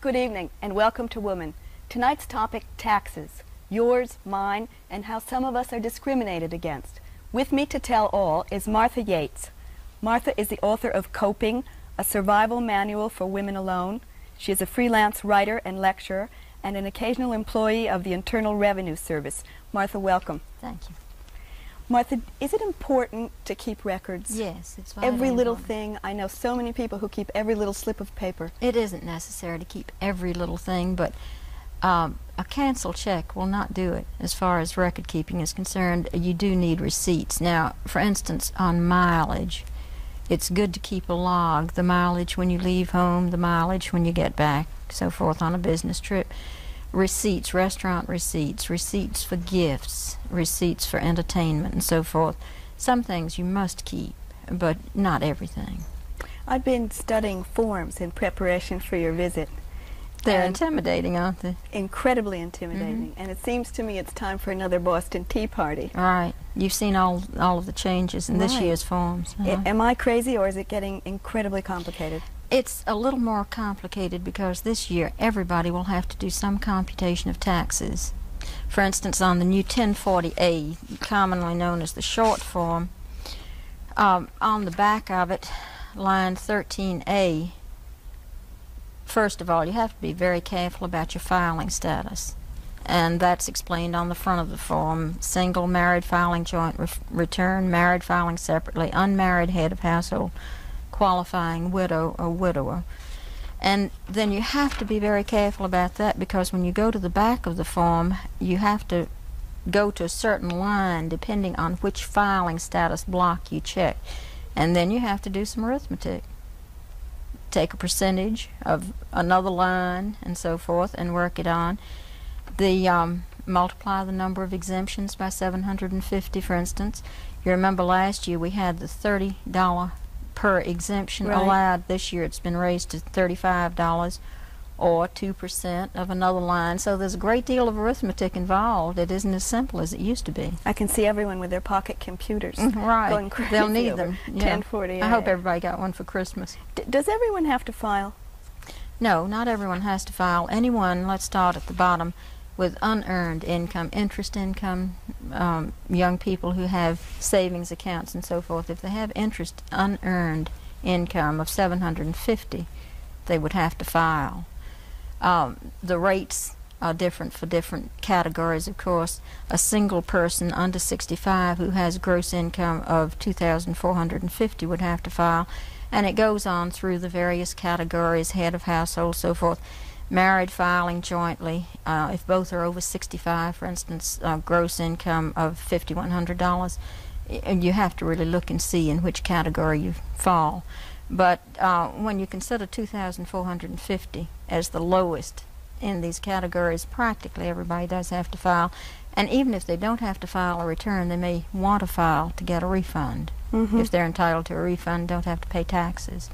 Good evening and welcome to Woman. Tonight's topic, taxes. Yours, mine, and how some of us are discriminated against. With me to tell all is Martha Yates. Martha is the author of Coping, a survival manual for women alone. She is a freelance writer and lecturer and an occasional employee of the Internal Revenue Service. Martha, welcome. Thank you. Martha, is it important to keep records? Yes, it's Every little important. thing. I know so many people who keep every little slip of paper. It isn't necessary to keep every little thing, but um, a cancel check will not do it as far as record keeping is concerned. You do need receipts. Now, for instance, on mileage, it's good to keep a log. The mileage when you leave home, the mileage when you get back, so forth on a business trip. Receipts, restaurant receipts, receipts for gifts, receipts for entertainment, and so forth. Some things you must keep, but not everything. I've been studying forms in preparation for your visit. They're And- intimidating, aren't they? Incredibly intimidating. And it seems to me it's time for another Boston Tea Party. Right. You've seen all all of the changes in this year's forms. Uh-huh. am I crazy or is it getting incredibly complicated? It's a little more complicated because this year everybody will have to do some computation of taxes. For instance, on the new 1040A, commonly known as the short form, um, on the back of it, line 13A, first of all, you have to be very careful about your filing status. And that's explained on the front of the form. Single, married, filing joint return, married, filing separately, unmarried head of household, qualifying widow or widower. And then you have to be very careful about that because when you go to the back of the form, you have to go to a certain line depending on which filing status block you check. And then you have to do some arithmetic. Take a percentage of another line and so forth and work it on. The um, multiply the number of exemptions by 750, for instance. You remember last year we had the $30 per exemption Right. allowed. This year it's been raised to $35 or 2% of another line. So there's a great deal of arithmetic involved. It isn't as simple as it used to be. I can see everyone with their pocket computers mm-hmm. Right. going crazy They'll need them. Yeah. 1040. I hope everybody got one for Christmas. D- does everyone have to file? No, not everyone has to file. Anyone, let's start at the bottom, with unearned income, interest income, um, young people who have savings accounts and so forth, if they have interest unearned income of 750, they would have to file. Um, the rates are different for different categories, of course. A single person under 65 who has gross income of 2,450 would have to file, and it goes on through the various categories, head of household, so forth. Married filing jointly, uh, if both are over 65, for instance, uh, gross income of $5,100, y- you have to really look and see in which category you fall. But uh, when you consider 2,450 as the lowest in these categories, practically everybody does have to file. And even if they don't have to file a return, they may want to file to get a refund. Mhm. If they're entitled to a refund, don't have to pay taxes.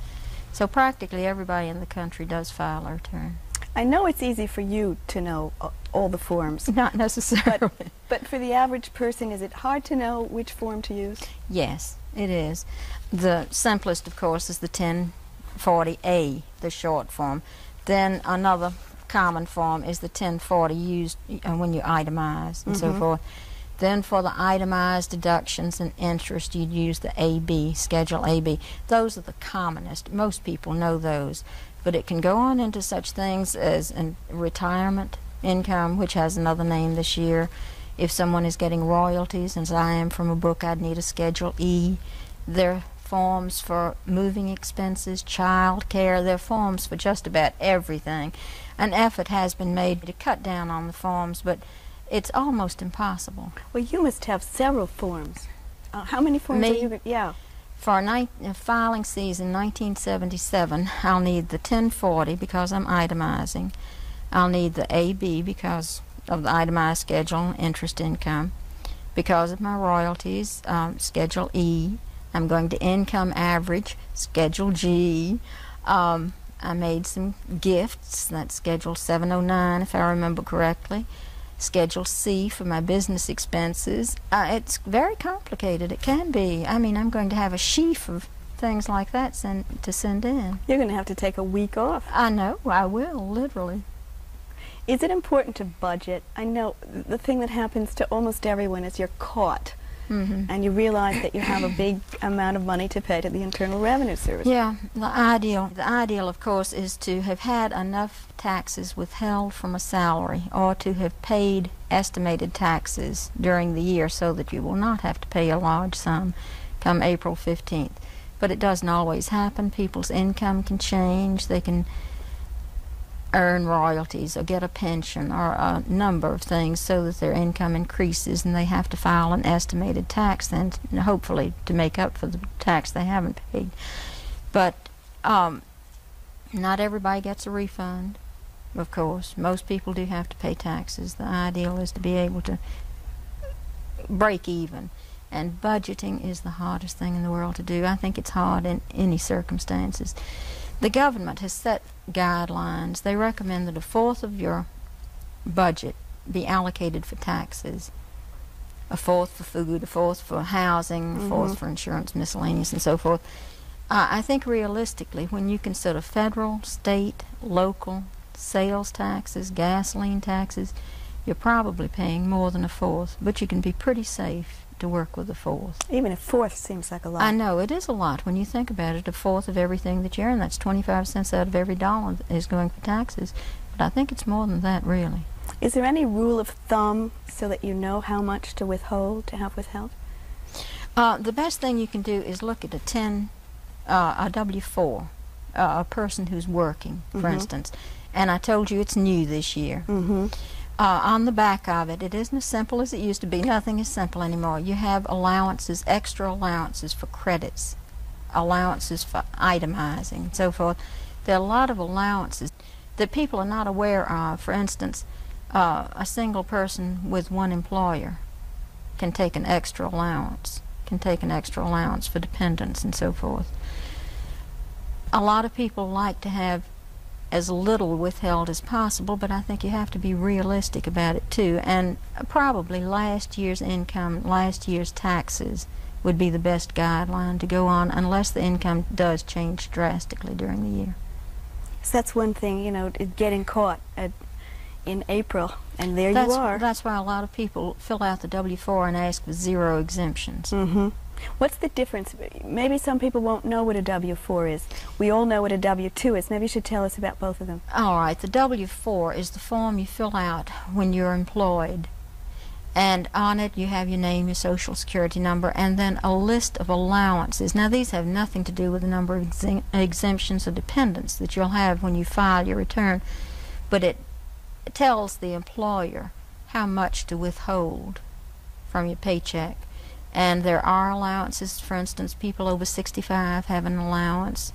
So practically everybody in the country does file a return. I know it's easy for you to know uh, all the forms, Not necessarily. but for the average person, is it hard to know which form to use? Yes, it is. The simplest, of course, is the 1040A, the short form. Then another common form is the 1040 used uh, when you itemize and so Mhm. forth. Then for the itemized deductions and interest, you'd use the AB, Schedule AB. Those are the commonest. Most people know those. But it can go on into such things as an retirement income, which has another name this year. If someone is getting royalties, as I am from a book, I'd need a Schedule E. There are forms for moving expenses, child care. There are forms for just about everything. An effort has been made to cut down on the forms, but it's almost impossible. Well, you must have several forms. Uh, how many forms Me? are you? Yeah. For uh, filing season 1977, I'll need the 1040 because I'm itemizing. I'll need the AB because of the itemized schedule, interest income. Because of my royalties, um, Schedule E. I'm going to income average, Schedule G. Um, I made some gifts, that's Schedule 709 if I remember correctly. Schedule C for my business expenses. Uh, it's very complicated. It can be. I mean, I'm going to have a sheaf of things like that send, to send in. You're going to have to take a week off. I know, I will, literally. Is it important to budget? I know the thing that happens to almost everyone is you're caught hmm and you realize that you have a big amount of money to pay to the Internal Revenue Service. Yeah, the ideal, the ideal, of course, is to have had enough taxes withheld from a salary, or to have paid estimated taxes during the year, so that you will not have to pay a large sum come April fifteenth. But it doesn't always happen. People's income can change. They can earn royalties or get a pension or a number of things so that their income increases and they have to file an estimated tax then hopefully to make up for the tax they haven't paid. But um, not everybody gets a refund of course. Most people do have to pay taxes. The ideal is to be able to break even. And budgeting is the hardest thing in the world to do. I think it's hard in any circumstances the government has set guidelines. They recommend that a fourth of your budget be allocated for taxes, a fourth for food, a fourth for housing, a fourth Mhm. for insurance, miscellaneous, and so forth. Uh, I think realistically, when you consider federal, state, local, sales taxes, gasoline taxes, you're probably paying more than a fourth, but you can be pretty safe to work with a fourth. Even a fourth seems like a lot. I know it is a lot when you think about it. A fourth of everything that you earn, that's 25 cents out of every dollar is going for taxes. But I think it's more than that, really. Is there any rule of thumb so that you know how much to withhold, to have withheld? Uh, the best thing you can do is look at a 10, uh, a W-4, uh, a person who's working, for Mhm. instance. And I told you it's new this year. Mm-hmm. Uh, on the back of it, it isn't as simple as it used to be. Nothing is simple anymore. You have allowances, extra allowances for credits, allowances for itemizing, and so forth. There are a lot of allowances that people are not aware of. For instance, uh, a single person with one employer can take an extra allowance, can take an extra allowance for dependents and so forth. A lot of people like to have as little withheld as possible, but I think you have to be realistic about it too. And probably last year's income, last year's taxes would be the best guideline to go on unless the income does change drastically during the year. So that's one thing, you know, getting caught at, in April, and there that's, you are. That's why a lot of people fill out the W-4 and ask for zero exemptions. Mm-hmm. What's the difference? Maybe some people won't know what a W-4 is. We all know what a W-2 is. Maybe you should tell us about both of them. All right, the W-4 is the form you fill out when you're employed. And on it you have your name, your social security number, and then a list of allowances. Now these have nothing to do with the number of exem- exemptions or dependents that you'll have when you file your return, but it tells the employer how much to withhold from your paycheck. And there are allowances, for instance, people over 65 have an allowance.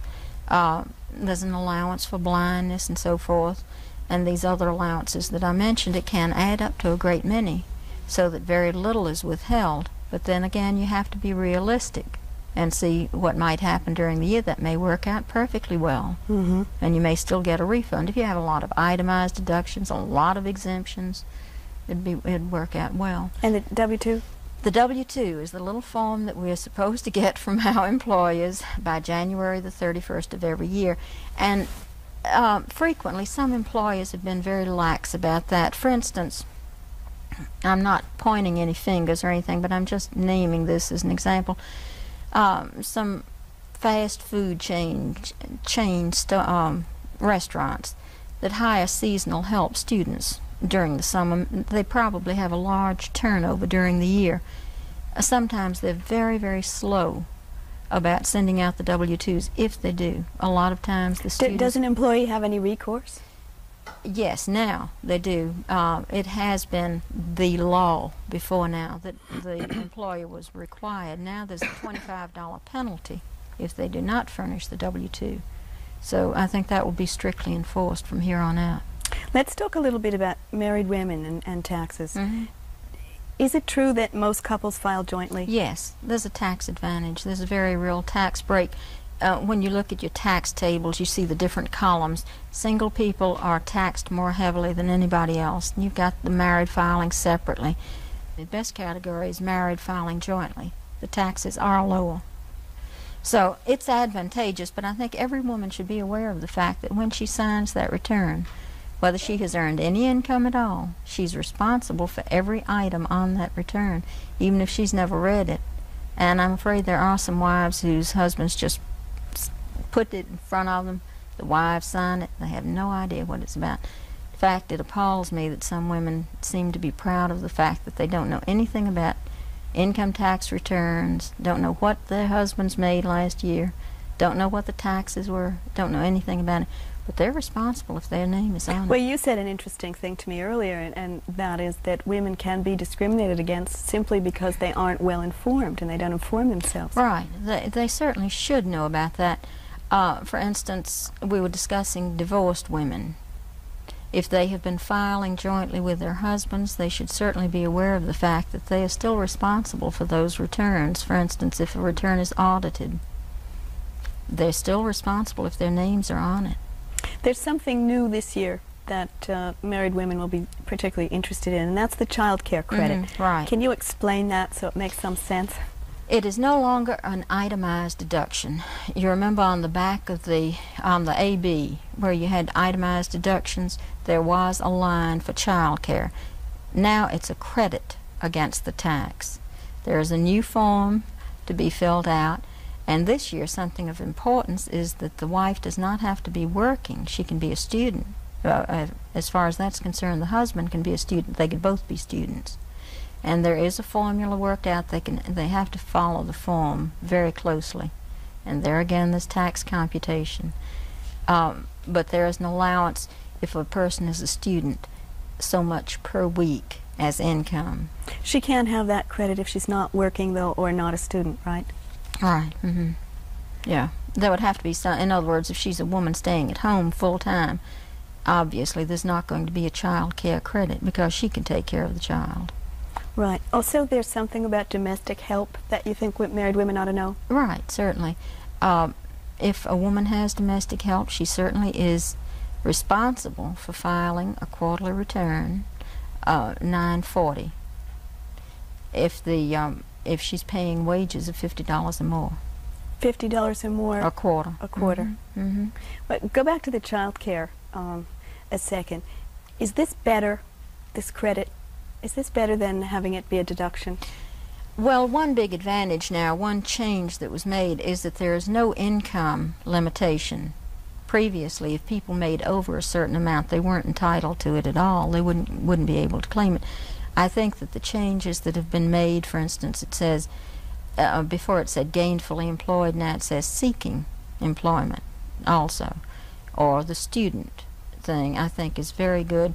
Uh, there's an allowance for blindness and so forth, and these other allowances that I mentioned. It can add up to a great many, so that very little is withheld. But then again, you have to be realistic and see what might happen during the year. That may work out perfectly well, Mm-hmm. and you may still get a refund if you have a lot of itemized deductions, a lot of exemptions. It'd be it'd work out well. And the W-2? The W-2 is the little form that we are supposed to get from our employers by January the 31st of every year. And uh, frequently, some employers have been very lax about that. For instance, I'm not pointing any fingers or anything, but I'm just naming this as an example. Um, some fast food chain, chain um, restaurants that hire seasonal help students during the summer, they probably have a large turnover during the year. Uh, Sometimes they're very, very slow about sending out the W-2s, if they do. A lot of times the students... does an employee have any recourse? Yes, now they do. Uh, it has been the law before now that the employer was required. Now there's a $25 penalty if they do not furnish the W-2. So I think that will be strictly enforced from here on out. Let's talk a little bit about married women and, and taxes. Mhm. Is it true that most couples file jointly? Yes, there's a tax advantage. There's a very real tax break. Uh, when you look at your tax tables, you see the different columns. Single people are taxed more heavily than anybody else. You've got the married filing separately. The best category is married filing jointly. The taxes are lower. So it's advantageous, but I think every woman should be aware of the fact that when she signs that return, whether she has earned any income at all, she's responsible for every item on that return, even if she's never read it. And I'm afraid there are some wives whose husbands just put it in front of them. The wives sign it. They have no idea what it's about. In fact, it appalls me that some women seem to be proud of the fact that they don't know anything about income tax returns, don't know what their husbands made last year, don't know what the taxes were, don't know anything about it. But they're responsible if their name is on it. Well, you said an interesting thing to me earlier, and, and that is that women can be discriminated against simply because they aren't well informed and they don't inform themselves. Right. They, they certainly should know about that. Uh, for instance, we were discussing divorced women. If they have been filing jointly with their husbands, they should certainly be aware of the fact that they are still responsible for those returns. For instance, if a return is audited, they're still responsible if their names are on it. There's something new this year that uh, married women will be particularly interested in, and that's the child care credit. Mhm, right. Can you explain that so it makes some sense? It is no longer an itemized deduction. You remember on the back of the on the AB where you had itemized deductions, there was a line for child care. Now it's a credit against the tax. There is a new form to be filled out, and this year something of importance is that the wife does not have to be working. She can be a student. Uh, as far as that's concerned, the husband can be a student. They could both be students and there is a formula worked out. They can they have to follow the form very closely, and there again, this tax computation. Um, but there is an allowance if a person is a student, so much per week as income. She can't have that credit if she's not working, though, or not a student, right? Right. Mm-hmm. Yeah. There would have to be some. In other words, if she's a woman staying at home full time, obviously there's not going to be a child care credit because she can take care of the child. Right. Also, there's something about domestic help that you think married women ought to know. Right, certainly. Um, if a woman has domestic help, she certainly is responsible for filing a quarterly return, uh, 940. If the um, if she's paying wages of fifty dollars or more Fifty dollars or more a quarter. a quarter. hmm But go back to the child care um, a second. Is this better, this credit? Is this better than having it be a deduction? Well, one big advantage now, one change that was made is that there is no income limitation. Previously, if people made over a certain amount, they weren't entitled to it at all. They wouldn't wouldn't be able to claim it. I think that the changes that have been made, for instance, it says uh, before it said gainfully employed, now it says seeking employment also, or the student thing. I think is very good.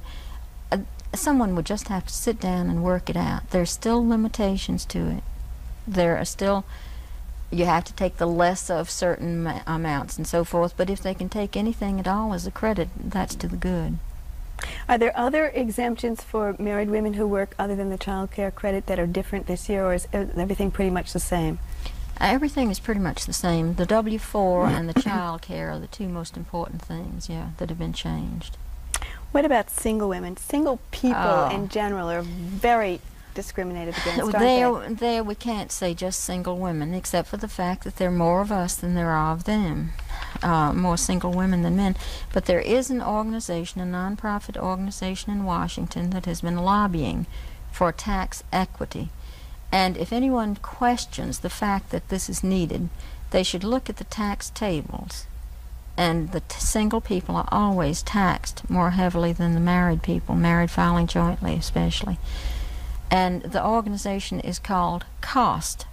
Uh, someone would just have to sit down and work it out. There's still limitations to it. There are still you have to take the less of certain amounts and so forth. But if they can take anything at all as a credit, that's to the good. Are there other exemptions for married women who work other than the child care credit that are different this year, or is everything pretty much the same? Everything is pretty much the same. The W four and the child care are the two most important things, yeah, that have been changed. What about single women? Single people Oh. in general are very discriminated against, There, there we can't say just single women, except for the fact that there are more of us than there are of them, uh, more single women than men. But there is an organization, a nonprofit organization in Washington that has been lobbying for tax equity. And if anyone questions the fact that this is needed, they should look at the tax tables. And the single people are always taxed more heavily than the married people, married filing jointly especially and the organization is called COST,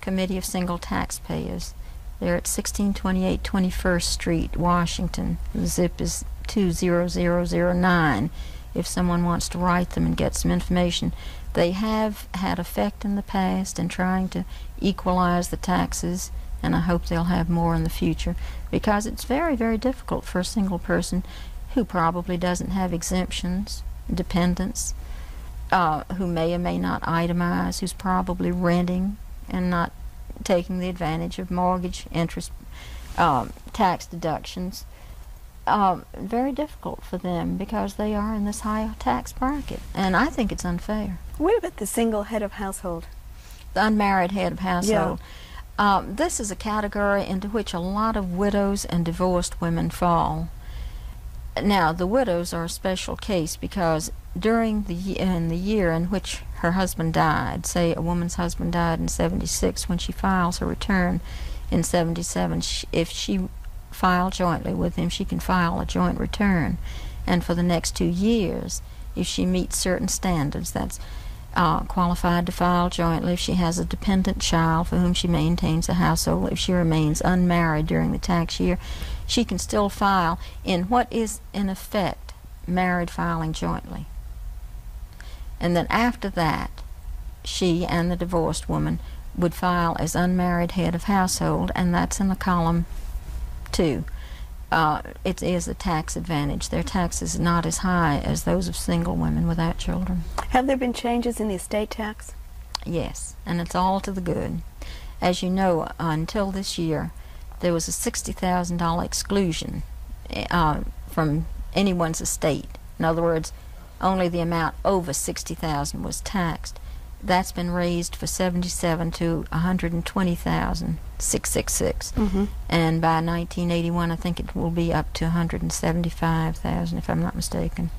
Committee of Single Taxpayers. They're at 1628 21st Street, Washington. The zip is 20009 if someone wants to write them and get some information. They have had effect in the past in trying to equalize the taxes, and I hope they'll have more in the future because it's very, very difficult for a single person who probably doesn't have exemptions, dependents, uh, who may or may not itemize, who's probably renting and not taking the advantage of mortgage interest um, tax deductions. Um, very difficult for them because they are in this high tax bracket, and I think it's unfair. What about the single head of household? The unmarried head of household. Um, this is a category into which a lot of widows and divorced women fall. Now, the widows are a special case because during the in the year in which her husband died, say a woman's husband died in 76, when she files her return in 77, sh- if she filed jointly with him, she can file a joint return. And for the next two years, if she meets certain standards, that's uh, qualified to file jointly if she has a dependent child for whom she maintains a household, if she remains unmarried during the tax year, she can still file in what is in effect married filing jointly. And then after that, she and the divorced woman would file as unmarried head of household, and that's in the column two. Uh, it is a tax advantage. Their tax is not as high as those of single women without children. Have there been changes in the estate tax? Yes, and it's all to the good. As you know, uh, until this year, there was a $60,000 exclusion uh, from anyone's estate. In other words, only the amount over 60,000 was taxed. That's been raised for 77 to 120,666. Mm-hmm. And by 1981, I think it will be up to 175,000, if I'm not mistaken.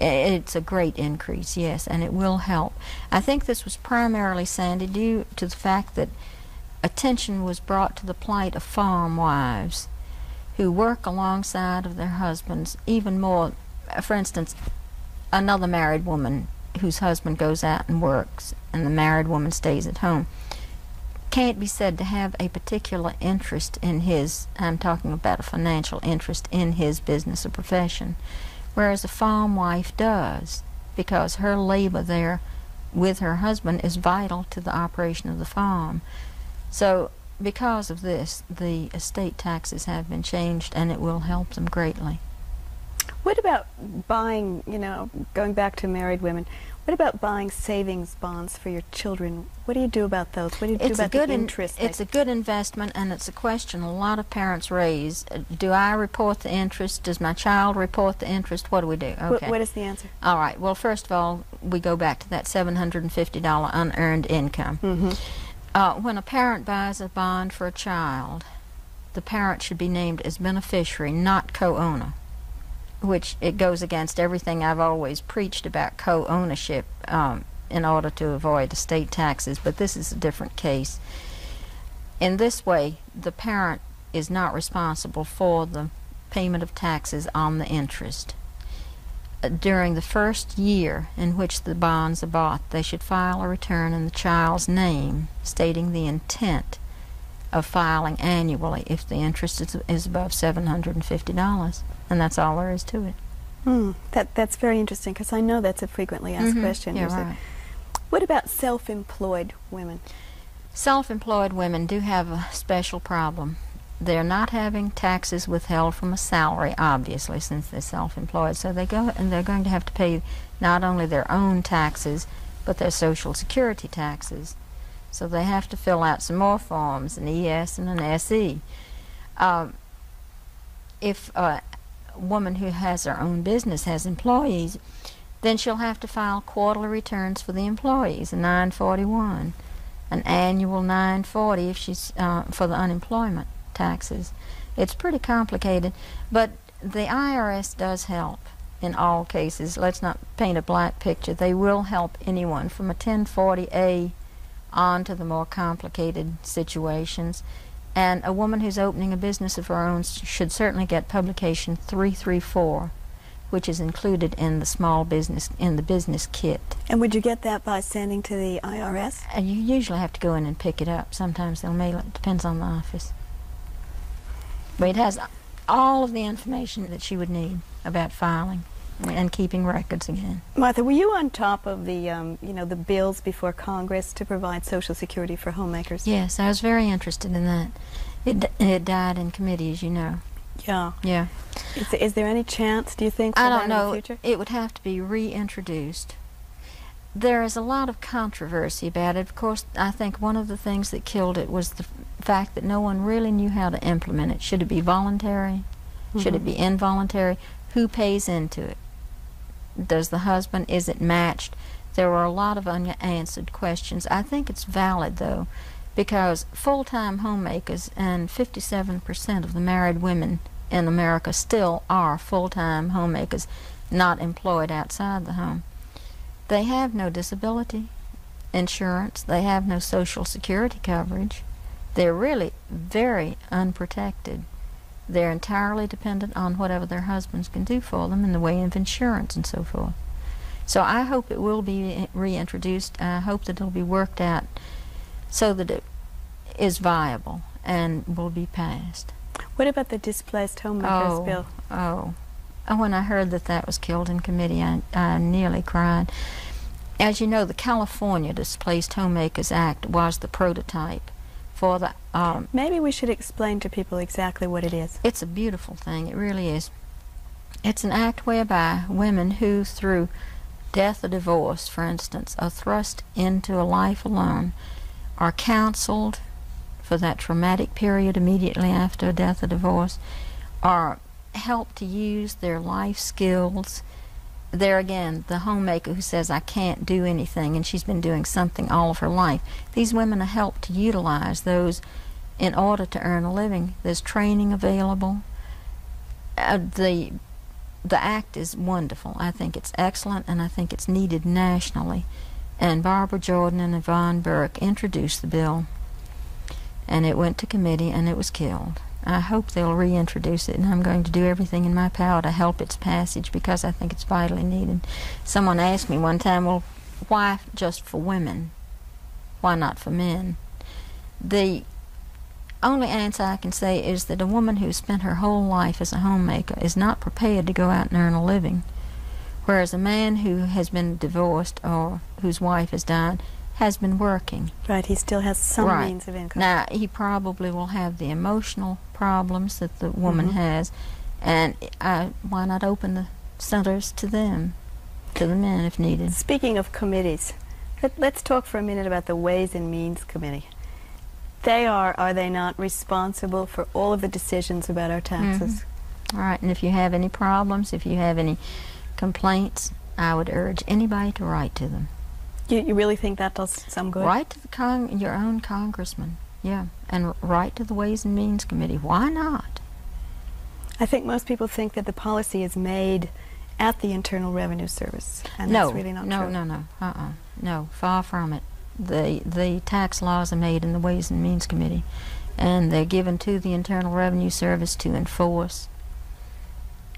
It's a great increase, yes, and it will help. I think this was primarily, Sandy, due to the fact that attention was brought to the plight of farm wives who work alongside of their husbands even more. For instance, another married woman whose husband goes out and works and the married woman stays at home can't be said to have a particular interest in his, I'm talking about a financial interest in his business or profession, whereas a farm wife does, because her labor there with her husband is vital to the operation of the farm. So, because of this, the estate taxes have been changed and it will help them greatly. What about buying, you know, going back to married women, what about buying savings bonds for your children? What do you do about those? What do you do It's a about good the in- interest? it's a good investment and it's a question a lot of parents raise. Uh, Do I report the interest? Does my child report the interest? What do we do? Wh- Okay. what is the answer? All right. Well, first of all, we go back to that $750 unearned income. Mm-hmm. Uh, when a parent buys a bond for a child, the parent should be named as beneficiary, not co-owner, which it goes against everything I've always preached about co-ownership um, in order to avoid estate taxes. But this is a different case. In this way, the parent is not responsible for the payment of taxes on the interest. Uh, During the first year in which the bonds are bought, they should file a return in the child's name stating the intent of filing annually if the interest is, is above $750. And that's all there is to it. Hmm. That that's very interesting because I know that's a frequently asked Mhm. question. Yeah, right. What about self-employed women? Self-employed women do have a special problem. They're not having taxes withheld from a salary, obviously, since they're self-employed. So they go and they're going to have to pay not only their own taxes, but their Social Security taxes. So they have to fill out some more forms, an ES and an SE. Um, if a woman who has her own business has employees, then she'll have to file quarterly returns for the employees, a 941 an annual 940 if she's uh, for the unemployment taxes. It's pretty complicated, but the IRS does help in all cases. Let's not paint a black picture. They will help anyone from a 1040A on to the more complicated situations. And a woman who's opening a business of her own should certainly get publication 334, which is included in the small business in the business kit. And would you get that by sending to the IRS? And uh, you usually have to go in and pick it up. Sometimes they'll mail it. Depends on the office. But it has all of the information that she would need about filing and keeping records again. Martha, were you on top of the, um, you know, the bills before Congress to provide Social Security for homemakers? Yes, I was very interested in that. It, it died in committee, as you know. Yeah. Yeah. Is, is there any chance, do you think, I don't know. the future? It would have to be reintroduced. There is a lot of controversy about it. Of course, I think one of the things that killed it was the fact that no one really knew how to implement it. Should it be voluntary? Should it Mhm. be involuntary? Who pays into it? Does the husband? Is it matched? There were a lot of unanswered questions. I think it's valid, though, because full-time homemakers and 57% of the married women in America still are full-time homemakers, not employed outside the home. They have no disability insurance. They have no social security coverage. They're really very unprotected. They're entirely dependent on whatever their husbands can do for them in the way of insurance and so forth. So I hope it will be reintroduced. I hope that it'll be worked out so that it is viable and will be passed. What about the displaced homemakers oh, bill? Oh, oh when I heard that that was killed in committee, I, I nearly cried. As you know, the California Displaced Homemakers Act was the prototype for the. Um, Maybe we should explain to people exactly what it is. It's a beautiful thing. It really is. It's an act whereby women who, through death or divorce, for instance, are thrust into a life alone, are counseled for that traumatic period immediately after a death or divorce, are helped to use their life skills there again, the homemaker who says, I can't do anything, and she's been doing something all of her life. These women are helped to utilize those in order to earn a living. There's training available. Uh, the the act is wonderful. I think it's excellent, and I think it's needed nationally. And Barbara Jordan and Yvonne Burke introduced the bill, and it went to committee, and it was killed. I hope they'll reintroduce it, and I'm going to do everything in my power to help its passage because I think it's vitally needed. Someone asked me one time, well, why just for women? Why not for men? The only answer I can say is that a woman who spent her whole life as a homemaker is not prepared to go out and earn a living, whereas a man who has been divorced or whose wife has died has been working. Right, he still has some right. means of income. Now, he probably will have the emotional problems that the woman mm-hmm. has, and uh, why not open the centers to them, to the men if needed? Speaking of committees, let, us talk for a minute about the Ways and Means Committee. They are, are they not, responsible for all of the decisions about our taxes? Mm-hmm. All right, and if you have any problems, if you have any complaints, I would urge anybody to write to them. You, you really think that does some good? Write to the con- your own congressman, yeah, and write to the Ways and Means Committee. Why not? I think most people think that the policy is made at the Internal Revenue Service, and no, that's really not no, true. No, no, no, uh-uh, no, far from it. The the tax laws are made in the Ways and Means Committee, and they're given to the Internal Revenue Service to enforce,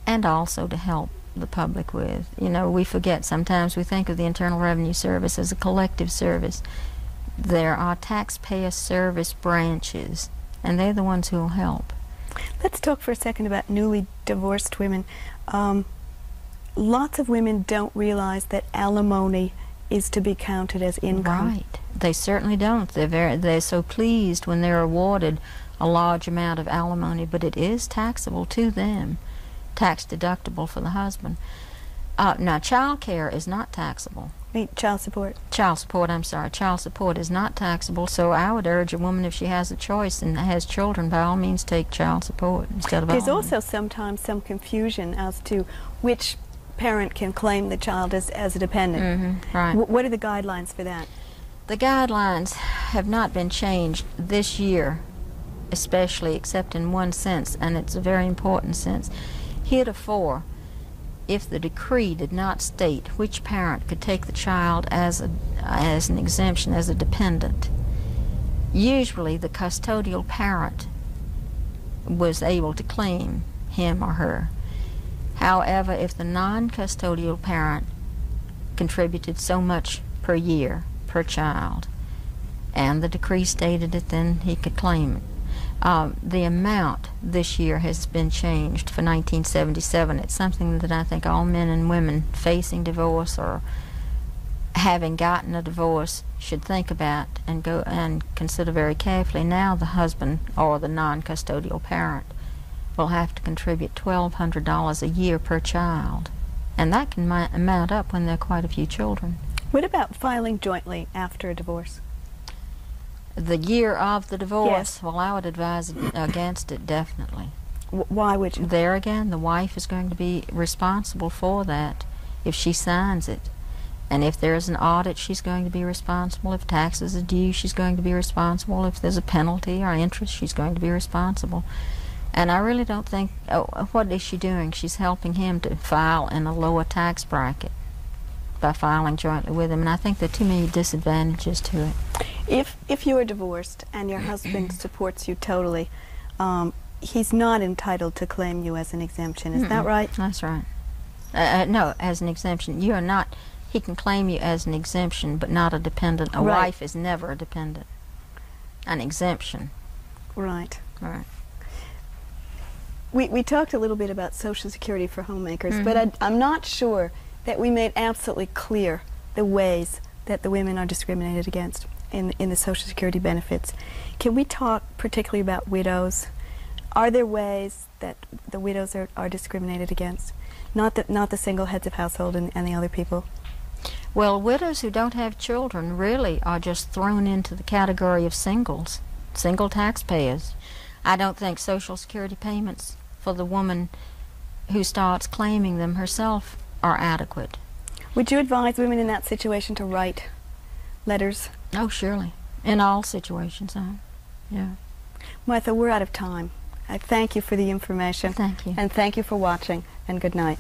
and also to help the public with. You know, we forget sometimes we think of the Internal Revenue Service as a collective service. There are taxpayer service branches, and they're the ones who will help. Let's talk for a second about newly divorced women. Um, lots of women don't realize that alimony is to be counted as income. Right. They certainly don't. They're very they're so pleased when they're awarded a large amount of alimony, but it is taxable to them tax deductible for the husband. Uh, now, child care is not taxable. Meet child support. Child support, I'm sorry. Child support is not taxable, so I would urge a woman, if she has a choice and has children, by all means take child support instead of There's also sometimes some confusion as to which parent can claim the child as, as a dependent. Mm-hmm, right. W what are the guidelines for that? The guidelines have not been changed this year, especially, except in one sense, and it's a very important sense. Heretofore, if the decree did not state which parent could take the child as, a, as an exemption as a dependent, usually the custodial parent was able to claim him or her. However, if the non-custodial parent contributed so much per year per child, and the decree stated it, then he could claim it. Um, the amount this year has been changed for 1977. It's something that I think all men and women facing divorce or having gotten a divorce should think about and go and consider very carefully. Now the husband or the non-custodial parent will have to contribute $1,200 a year per child. And that can amount up when there are quite a few children. What about filing jointly after a divorce? The year of the divorce, yes. well, I would advise against it definitely. W why would you? There again, the wife is going to be responsible for that if she signs it. And if there's an audit, she's going to be responsible. If taxes are due, she's going to be responsible. If there's a penalty or interest, she's going to be responsible. And I really don't think, oh, what is she doing? She's helping him to file in a lower tax bracket by filing jointly with him. And I think there are too many disadvantages to it. If if you are divorced and your husband supports you totally, um, he's not entitled to claim you as an exemption. Is that Mm-mm. right? That's right. Uh, uh, no, as an exemption. You are not, he can claim you as an exemption, but not a dependent. A Right. wife is never a dependent. An exemption. Right. Right. We, we talked a little bit about Social Security for homemakers, but Mhm. I, I'm not sure that we made absolutely clear the ways that the women are discriminated against in, in the Social Security benefits. Can we talk particularly about widows? Are there ways that the widows are, are discriminated against? Not the, not the single heads of household and, and the other people. Well, widows who don't have children really are just thrown into the category of singles, single taxpayers. I don't think Social Security payments for the woman who starts claiming them herself are adequate. Would you advise women in that situation to write letters? Oh, surely. In all situations, huh? Yeah. Martha, we're out of time. I thank you for the information Thank you. and thank you for watching and good night.